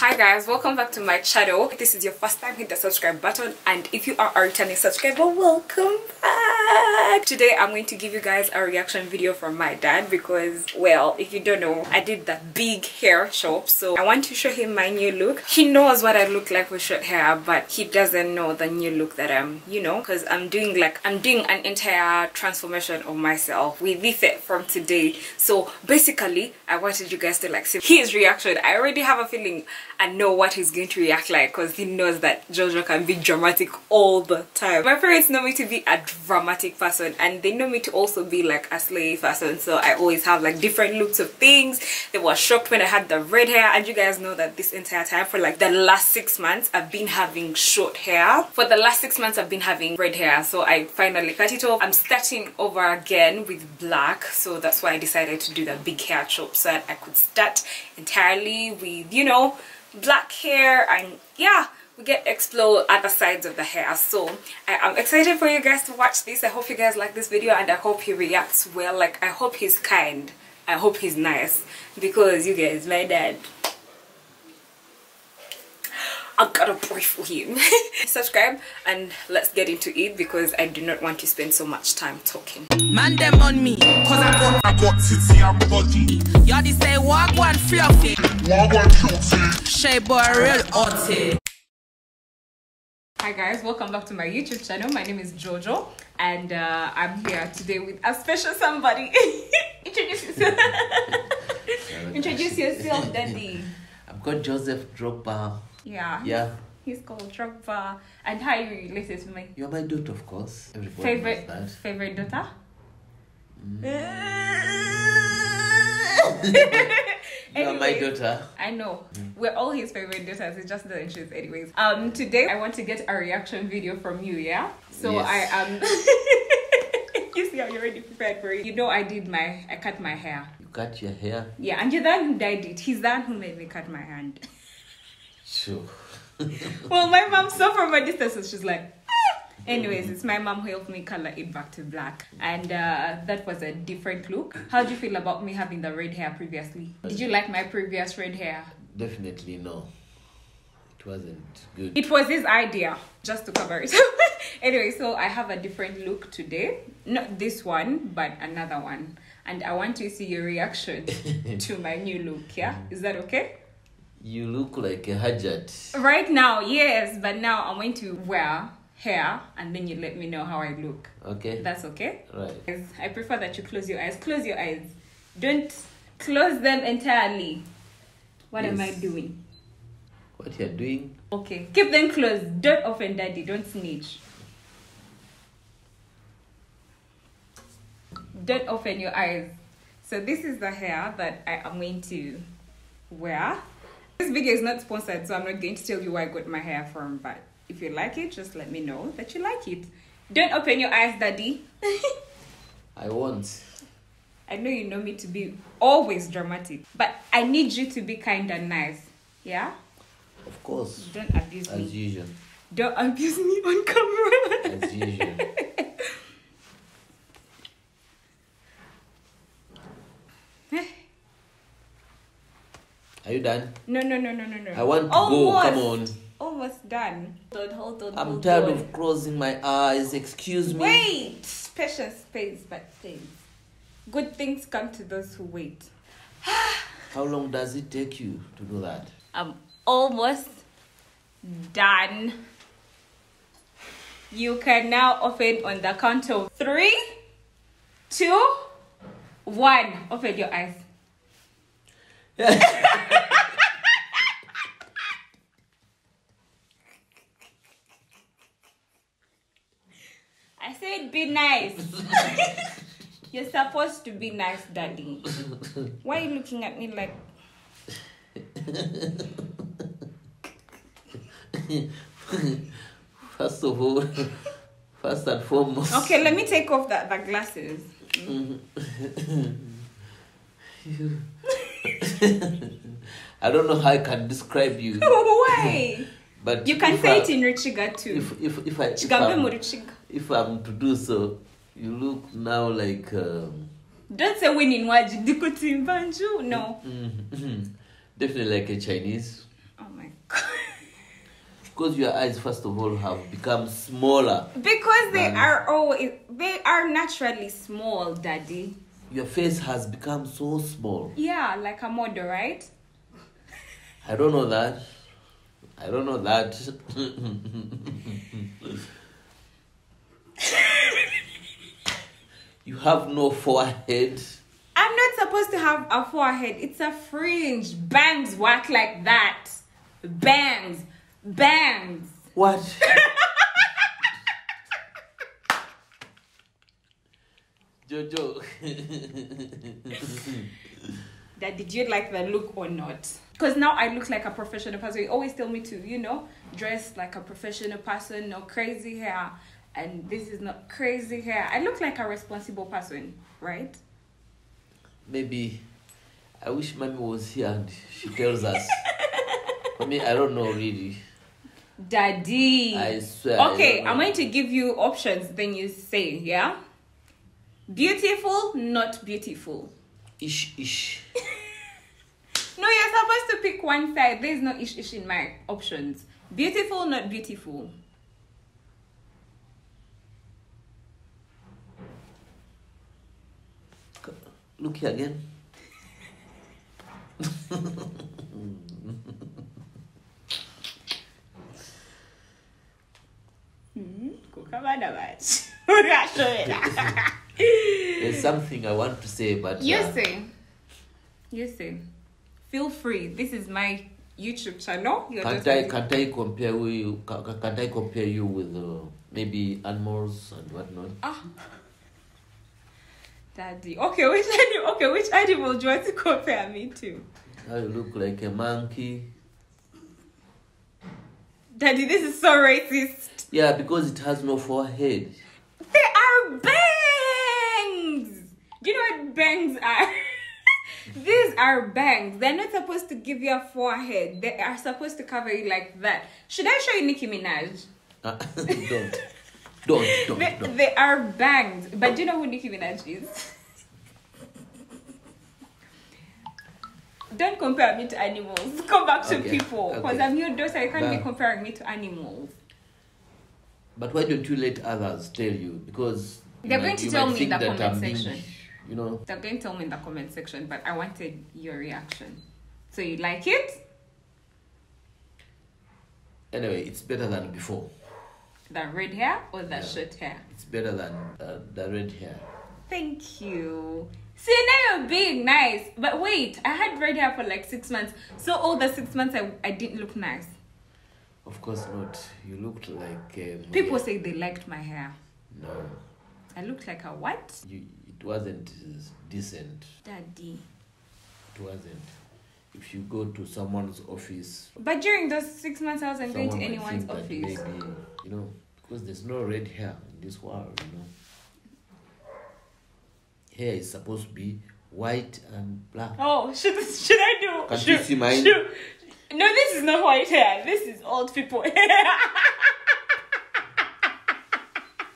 Hi guys, welcome back to my channel. If this is your first time, hit the subscribe button and if you are a returning subscriber, welcome back! Today I'm going to give you guys a reaction video from my dad because, well, if you don't know, I did that big hair shop so I want to show him my new look. He knows what I look like with short hair but he doesn't know the new look that I'm, you know, because I'm doing like, I'm doing an entire transformation of myself with this from today. So basically, I wanted you guys to like see his reaction. I already have a feeling and know what he's going to react like because he knows that Jojo can be dramatic all the time. My parents know me to be a dramatic person and they know me to also be like a slave person so I always have like different looks of things. They were shocked when I had the red hair and you guys know that this entire time for like the last six months I've been having short hair. For the last six months I've been having red hair so I finally cut it off. I'm starting over again with black so that's why I decided to do the big hair chop so that I could start entirely with you know black hair and yeah we get explode other sides of the hair. So I, am excited for you guys to watch this. I hope you guys like this video and i hope he reacts well. Like i hope he's kind. I hope he's nice because you guys my dad I gotta pray for him. Subscribe and let's get into it because I do not want to spend so much time talking. Man them on me, cause I got I got titty and body. Y'all say walk one fluffy. Walk one cutie. Shay boy real hotty. Hi guys, welcome back to my YouTube channel. My name is Jojo and uh, I'm here today with a special somebody. Introduce yourself. Introduce yourself, Daddy. I've got Joseph Drogba. Yeah. Yeah. He's called Drogba. And how you related to me? You're my daughter, of course. Everybody favorite knows that. favorite daughter? Mm. You're my daughter. I know. Mm. We're all his favorite daughters. It's just the choose anyways. Um today I want to get a reaction video from you, yeah? So Yes. I um You see you're already prepared for it. You know I did my I cut my hair. You cut your hair. Yeah, and you're the one who dyed it. He's the one who made me cut my hand. Sure. well, my mom saw from a distance, so she's like, "Ah." Anyways, it's my mom who helped me color it back to black, and uh, that was a different look. How do you feel about me having the red hair previously? Did you like my previous red hair? Definitely no. It wasn't good. It was his idea, just to cover it. anyway, so I have a different look today. Not this one, but another one. And I want to see your reaction to my new look, yeah? Is that okay? You look like a Hajat. Right now, yes, but now I'm going to wear hair and then you let me know how I look. Okay? That's okay? Right. I prefer that you close your eyes. Close your eyes. Don't close them entirely. What am I doing? What you're doing? Okay, keep them closed. Don't offend daddy. Don't snitch. Don't open your eyes. So this is the hair that I am going to wear. This video is not sponsored, so I'm not going to tell you where I got my hair from. But if you like it, just let me know that you like it. Don't open your eyes, daddy. I won't. I know you know me to be always dramatic, but I need you to be kind and nice. Yeah? Of course. Don't abuse As me. usual. Don't abuse me on camera. As usual. Are you done? No, no, no, no, no, no. I want to Almost. go. Come on. Almost done. Hold, hold, hold, I'm hold tired on. of closing my eyes. Excuse me. Wait! Patience pays but things. Good things come to those who wait. How long does it take you to do that? I'm almost done. You can now open on the count of three, two, one. Open your eyes. I said be nice. You're supposed to be nice, daddy. Why are you looking at me like First of all, first and foremost. Okay, let me take off the, the glasses. I don't know how I can describe you, Why? but You can say it in Richiga too. If if if I if Chigambe mu I'm, Richiga. if I'm to do so, you look now like um, Don't say winning waji dikutimbanju. No. mm, definitely like a Chinese. Oh my god. because your eyes first of all have become smaller. Because they are always they are naturally small, daddy. Your face has become so small. Yeah, like a model, right? I don't know that. I don't know that. you have no forehead. I'm not supposed to have a forehead. It's a fringe. Bangs work like that. Bangs. Bangs. What? Jojo. That did you like the look or not? Because now I look like a professional person. You always tell me to, you know, dress like a professional person, no crazy hair. And this is not crazy hair. I look like a responsible person, right? Maybe I wish mommy was here and she tells us. I mean, I don't know really. Daddy. I swear. Okay, don't I'm going to give you options, then you say, yeah? Beautiful, not beautiful. Ish, ish. No, you're supposed to pick one side. There's no ish ish in my options. Beautiful, not beautiful. Look here again. There's something I want to say, but You uh, say. You say. Feel free. This is my YouTube channel. You're can't I can't I compare you ca- ca- can't I compare you with uh, maybe animals and whatnot? Ah. Daddy. Okay, which animal okay, which animal do you want to compare me to? I look like a monkey? Daddy, this is so racist. Yeah, because it has no forehead. They are bangs. Do you know what bangs are? These are bangs. They're not supposed to give you a forehead. They are supposed to cover you like that. Should I show you Nicki Minaj? Uh, don't, don't, don't, They, don't. they are bangs. But do you know who Nicki Minaj is? Don't compare me to animals. Come back to Okay, people. Because okay. I'm your daughter. You can't be comparing me to animals. But why don't you let others tell you? Because They're going to tell me in the comment being, section. You know, They're going to tell me in the comment section, but I wanted your reaction. So you like it? anyway, it's better than before. The red hair or the Yeah. short hair? It's better than uh, the red hair. Thank you. See, now you're being nice. But wait, I had red hair for like six months. So all the six months I, I didn't look nice. Of course not. You looked like um, People say they liked my hair. no. I looked like a what? You, it wasn't decent. Daddy. It wasn't. If you go to someone's office, But during those six months, I wasn't going to anyone's office. maybe you know because there's no red hair in this world. You know, hair is supposed to be white and black. Oh, should should I do? Can't should, you see mine? should- no, this is not white hair. This is old people hair.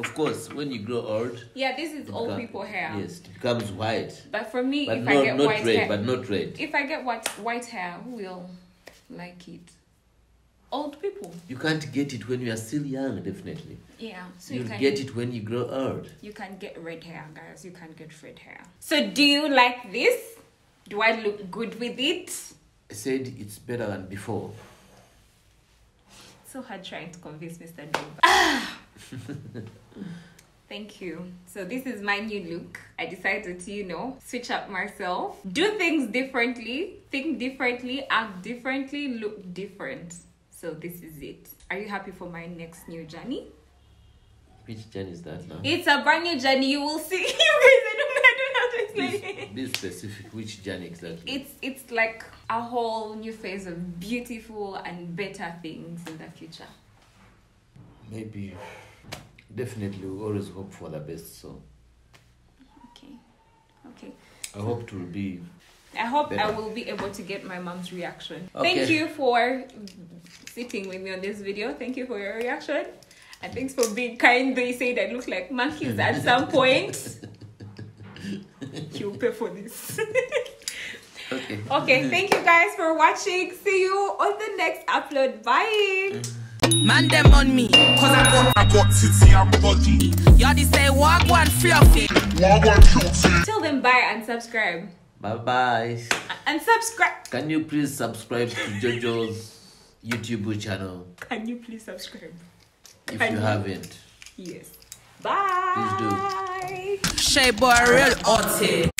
Of course, when you grow old, yeah, this is old become- people hair. Yes, it becomes white, But for me, but if I not get not white red, hair, but not red. if I get white white hair, who will like it? Old people. You can't get it when you are still young. Definitely, Yeah. So you you'll can get it when you grow old. You can get red hair, guys. You can get red hair. So do you like this? Do I look good with it? I said it's better than before. So hard trying to convince Mr. Dob. Thank you. So this is my new look. I decided to, you know, switch up myself, do things differently, think differently, act differently, look different. So this is it. Are you happy for my next new journey? Which gen is that now? It's a brand new journey. You will see. you guys, I don't, I don't have to explain it. Be, be specific. Which journey exactly? it's it's like a whole new phase of beautiful and better things in the future. Maybe. Definitely, we always hope for the best. So Okay. Okay. I hope to be. I hope I will be able to get my mom's reaction. Okay. Thank you for sitting with me on this video. Thank you for your reaction. And thanks for being kind. They said I look like monkeys at some point. You'll pay for this. Okay. okay, thank you guys for watching. See you on the next upload. Bye. Mm-hmm. Man them on me, cause I got I got titty and body. Y'all they say walk one fluffy. Wagwan cutie. Till then, bye and subscribe. Bye bye. And subscribe. Can you please subscribe to Jojo's YouTube channel Can you please subscribe? if Can you you? haven't? Yes. Bye. Please do. Shay boy real hot.